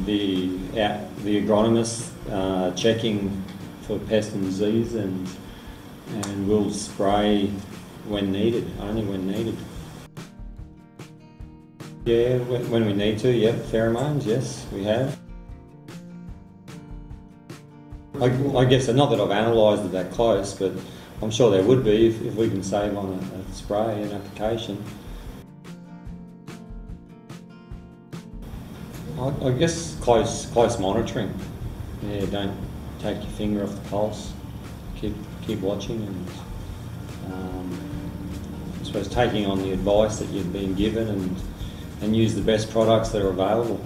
out, the agronomist uh, checking for pest and disease and, and we'll spray when needed, only when needed. Yeah, when when we need to, yep, pheromones, yes, we have. I, I guess, not that I've analysed it that close, but I'm sure there would be if, if we can save on a, a spray, and application. I, I guess close close monitoring. Yeah, don't take your finger off the pulse. Keep keep watching and um, I suppose taking on the advice that you've been given and and use the best products that are available.